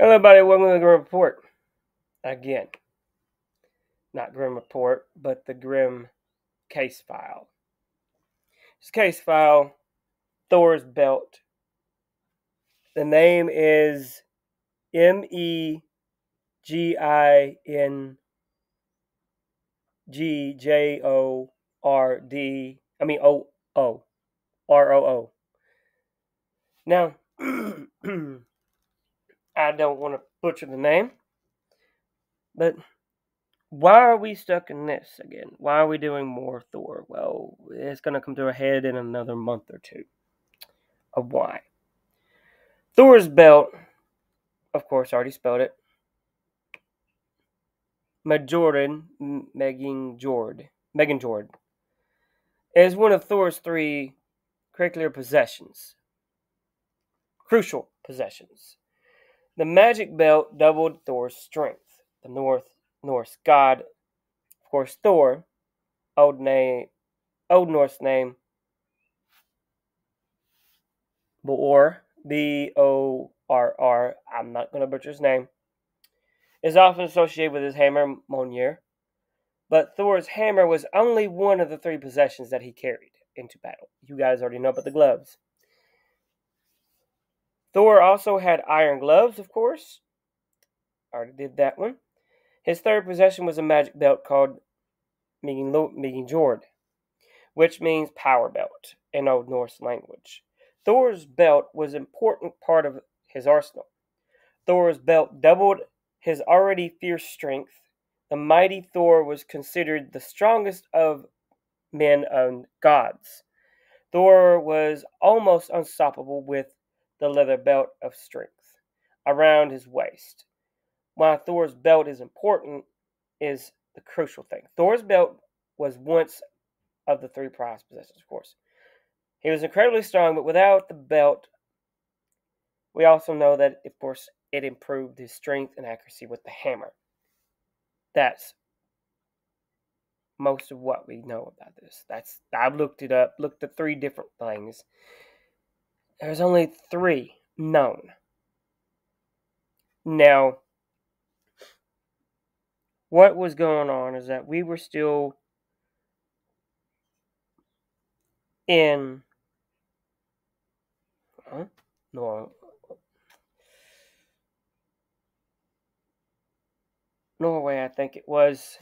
Hello, everybody. Welcome to the Grim Report. Again, not Grim Report, but the Grim case file. This case file, Thor's belt. The name is M E G I N G J O R D. I mean O O R O O. Now. I don't want to butcher the name. But why are we stuck in this again? Why are we doing more Thor? Well, it's going to come to a head in another month or two of why. Thor's belt, of course, I already spelled it. Majordan, Megingjord, Megan Jord, is one of Thor's three curricular possessions, crucial possessions. The magic belt doubled Thor's strength. The North Norse god, of course, Thor, old name, old Norse name, Bor, B O R R. I'm not going to butcher his name. Is often associated with his hammer Mjolnir, but Thor's hammer was only one of the three possessions that he carried into battle. You guys already know about the gloves. Thor also had iron gloves, of course. Already did that one. His third possession was a magic belt called Jord, which means power belt in Old Norse language. Thor's belt was an important part of his arsenal. Thor's belt doubled his already fierce strength. The mighty Thor was considered the strongest of men and gods. Thor was almost unstoppable with the leather belt of strength around his waist. Why Thor's belt is important is the crucial thing. Thor's belt was once of the three prized possessions, of course. He was incredibly strong, but without the belt, we also know that, of course, it improved his strength and accuracy with the hammer. That's most of what we know about this. That's I've looked it up, looked at three different things, there's only three known. Now, what was going on is that we were still in huh? no Norway, I think it was.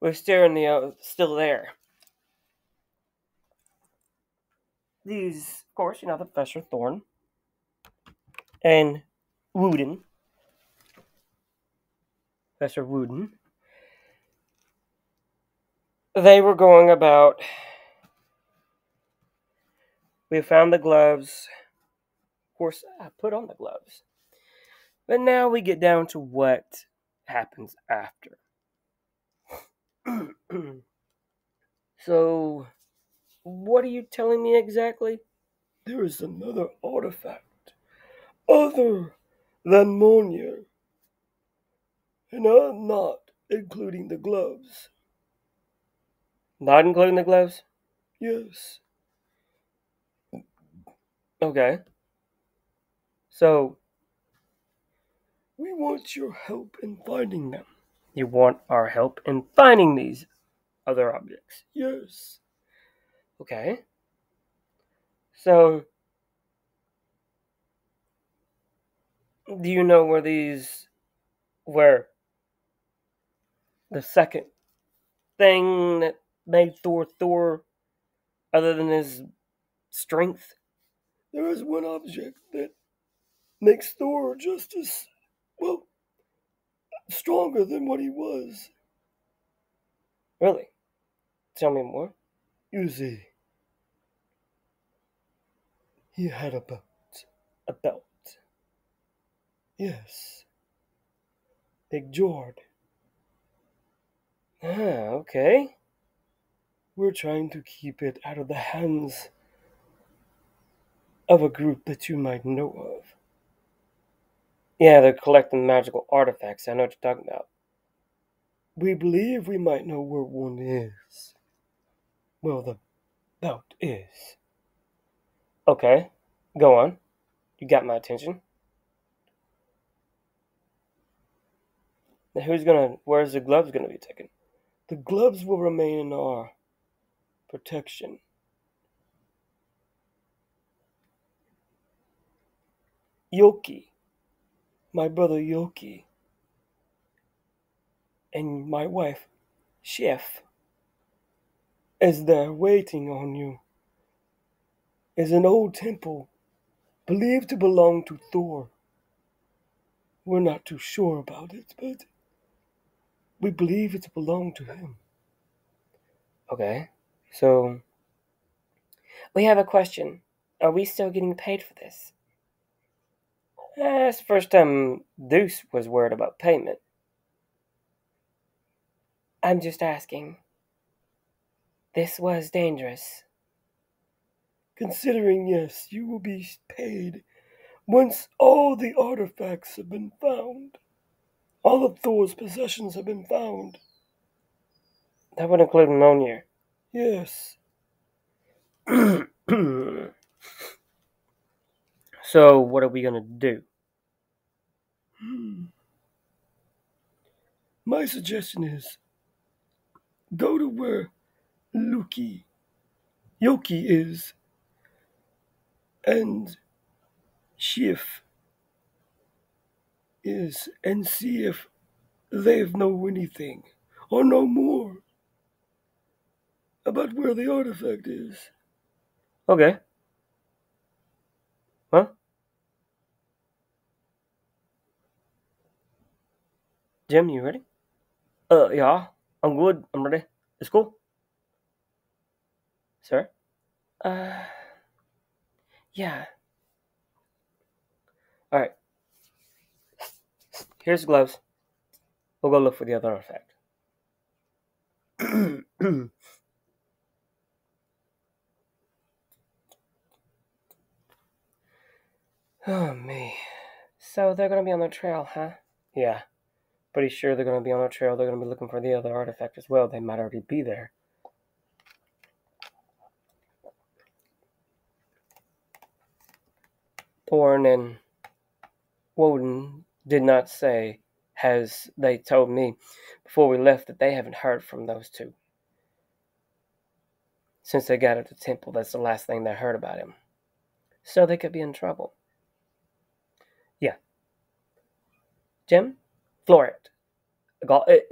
We're still in the uh, still there. These, of course, you know, the Professor Thorn and Woden. Professor Woden. They were going about. We found the gloves. Of course, I put on the gloves. But now we get down to what happens after. so what are you telling me exactly? There is another artifact, other than Mjolnir, and I'm not including the gloves. Not including the gloves? Yes. Okay. So, we want your help in finding them. You want our help in finding these other objects? Yes. Okay. So, do you know where these, where the second thing that made Thor Thor, other than his strength? There is one object that makes Thor just as, well, stronger than what he was. Really? Tell me more. You see, he had a belt. A belt? Yes. Big Jord. Ah, okay. We're trying to keep it out of the hands of a group that you might know of. Yeah, they're collecting magical artifacts. I know what you're talking about. We believe we might know where one is. Well, the belt is. Okay, go on. You got my attention. Now who's gonna, where's the gloves gonna be taken? The gloves will remain in our protection. Yoki, my brother Yoki, and my wife, Chef, is there waiting on you. Is an old temple believed to belong to Thor. We're not too sure about it, but we believe it belonged to him. Okay. So we have a question. Are we still getting paid for this? Eh, That's the first time Deuce was worried about payment. I'm just asking. This was dangerous. Considering, yes, you will be paid once all the artifacts have been found. All of Thor's possessions have been found. That would include Mjolnir. Yes. so, what are we gonna do? Hmm. My suggestion is go to where Luki, Yoki is, and Shift is, and see if they've know anything or know more about where the artifact is. Okay. Huh? Jim, you ready? Uh, yeah, I'm good. I'm ready. Let's go. Sir? Uh, yeah. All right. Here's the gloves. We'll go look for the other artifact. oh, me. So they're gonna be on the trail, huh? Yeah. Pretty sure they're gonna be on the trail. They're gonna be looking for the other artifact as well. They might already be there. Thorn and Woden did not say, as they told me before we left, that they haven't heard from those two. Since they got at the temple, that's the last thing they heard about him. So they could be in trouble. Yeah. Jim? I got it.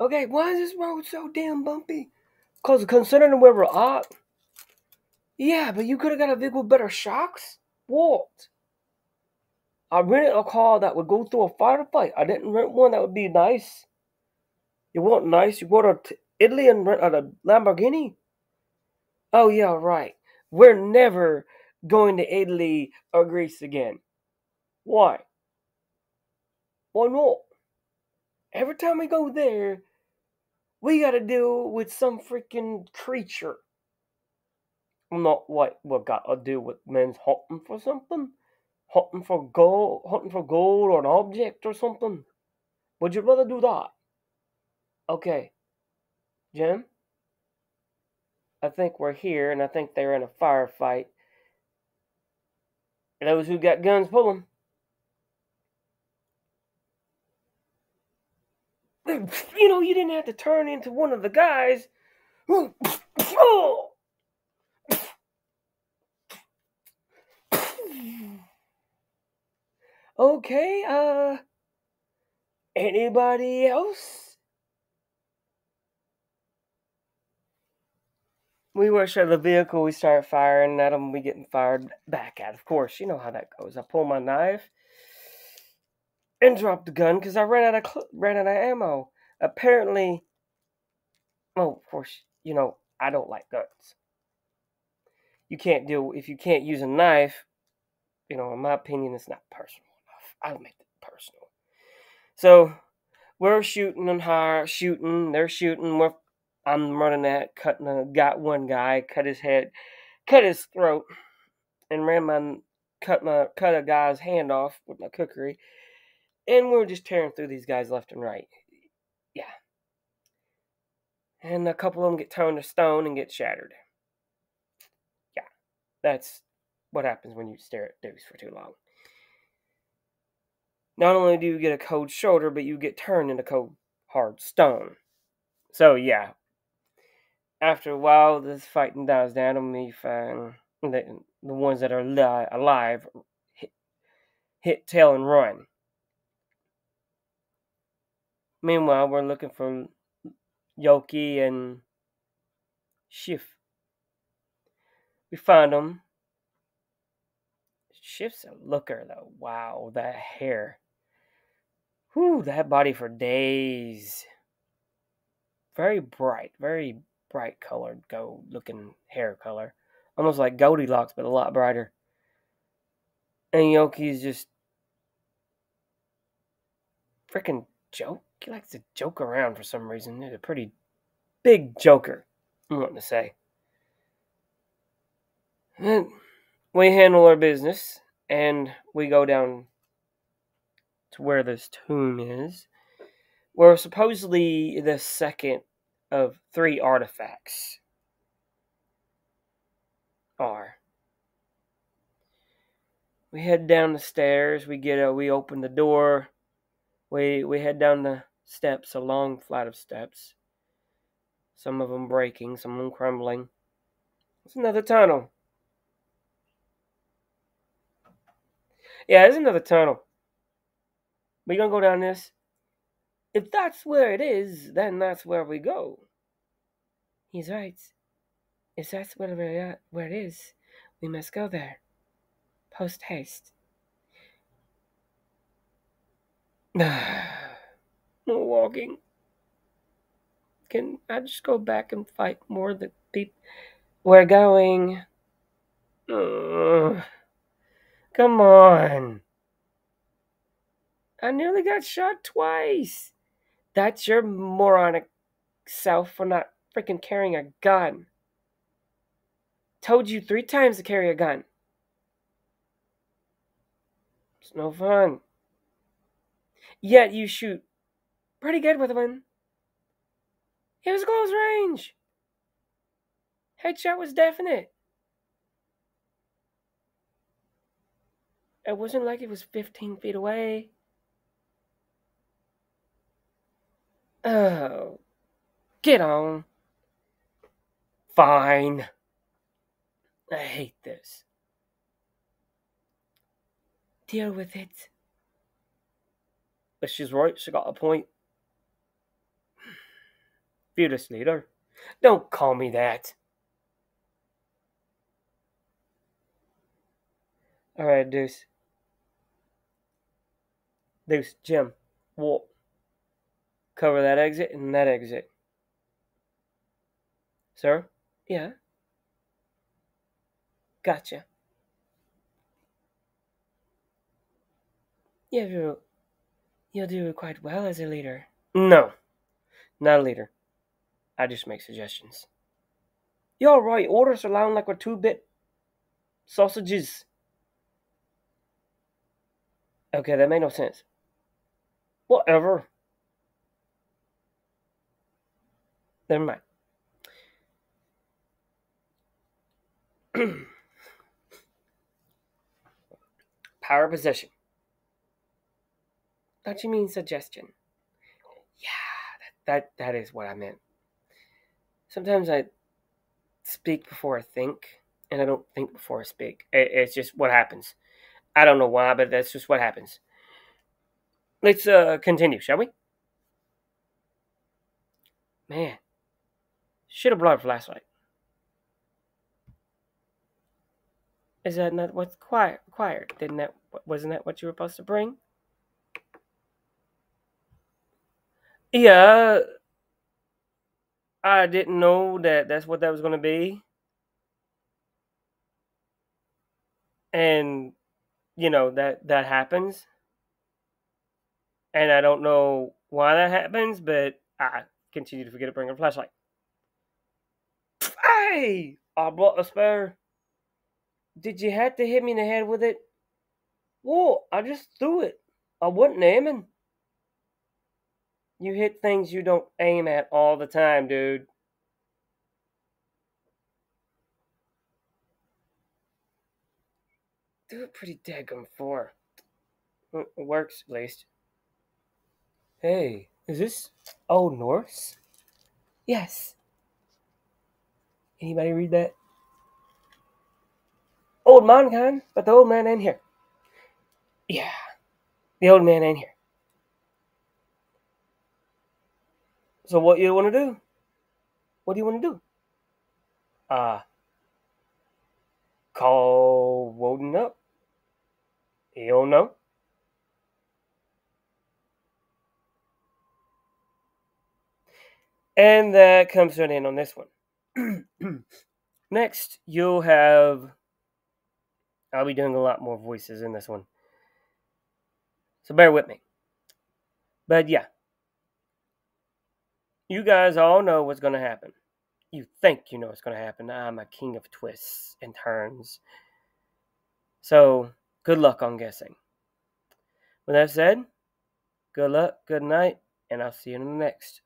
Okay, why is this road so damn bumpy? Because considering where we're at. Yeah, but you could have got a vehicle with better shocks. What? I rented a car that would go through a firefight. I didn't rent one that would be nice. You want nice? You go to Italy and rent a Lamborghini? Oh, yeah, right. We're never going to Italy or Greece again. Why? Why not? Every time we go there, we got to deal with some freaking creature. Not what what got to do with men's hunting for something, hunting for gold, hunting for gold or an object or something. Would you rather do that? Okay, Jim. I think we're here, and I think they're in a firefight. Those who got guns, pull them. You know, you didn't have to turn into one of the guys. Oh! Okay, uh, anybody else? We rush out of the vehicle, we start firing at them, we getting fired back at. Of course, you know how that goes. I pull my knife and drop the gun because I ran out of cl- ran out of ammo. Apparently, oh, of course, you know I don't like guns. You can't do if you can't use a knife. You know, in my opinion, it's not personal. I'll make it personal. So we're shooting and high, shooting. They're shooting. We're I'm running at cutting. A, got one guy cut his head, cut his throat, and ran my cut my cut a guy's hand off with my kukri and we're just tearing through these guys left and right. Yeah. And a couple of them get turned to stone and get shattered. Yeah. That's what happens when you stare at dudes for too long. Not only do you get a cold shoulder, but you get turned into cold hard stone. So yeah. After a while, this fighting dies down, and we find the, the ones that are li- alive hit, hit tail and run. Meanwhile, we're looking for Yoki and Schiff. We find them. Schiff's a looker, though. Wow, that hair. Whew, that body for days. Very bright, very bright colored, gold looking hair color. Almost like Goldilocks, but a lot brighter. And Yoki's just freaking joke. He likes to joke around for some reason. He's a pretty big joker, I'm wanting to say. And we handle our business and we go down to where this tomb is, where supposedly the second of three artifacts are. We head down the stairs. We get a, we open the door. We we head down the steps, a long flight of steps. Some of them breaking, some of them crumbling. It's another tunnel. Yeah, it's another tunnel. We gonna go down this? If that's where it is, then that's where we go. He's right. If that's where, we are, where it is, we must go there. Post haste. no walking. Can I just go back and fight more of the people? We're going. Come on. I nearly got shot twice. That's your moronic self for not freaking carrying a gun. Told you three times to carry a gun. It's no fun. Yet you shoot pretty good with one. It was close range. Headshot was definite. It wasn't like it was 15 feet away. Oh, get on. Fine. I hate this. Deal with it. But she's right, she got a point. Fearless leader. Don't call me that. Alright, Deuce. Deuce, Jim, walk. Cover that exit and that exit. Sir? Yeah. Gotcha. Yeah, you you'll do quite well as a leader. No, not a leader. I just make suggestions. You're right. Orders are loud like we're two-bit sausages. Okay, that made no sense. Whatever. Never mind. Power position. Don't you mean suggestion? Yeah, that, that that is what I meant. Sometimes I speak before I think, and I don't think before I speak. It, it's just what happens. I don't know why, but that's just what happens. Let's uh, continue, shall we? Man, should have brought a flashlight. Is that not what's required? Didn't that wasn't that what you were supposed to bring? Yeah, I didn't know that that's what that was going to be, and you know that that happens, and I don't know why that happens, but I continue to forget to bring a flashlight. Hey, I brought a spare. Did you have to hit me in the head with it? Well, I just threw it. I wasn't aiming. You hit things you don't aim at all the time, dude. Do it pretty daggum for. It works, at least. Hey, is this Old Norse? Yes. Anybody read that? Old mankind, but the old man ain't here. Yeah, the old man ain't here. So what you want to do? What do you want to do? Uh, call Woden up. He'll know. And that comes to an end on this one. Next, you'll have. I'll be doing a lot more voices in this one. So bear with me. But yeah. You guys all know what's going to happen. You think you know what's going to happen. I'm a king of twists and turns. So, good luck on guessing. With that said, good luck, good night, and I'll see you in the next.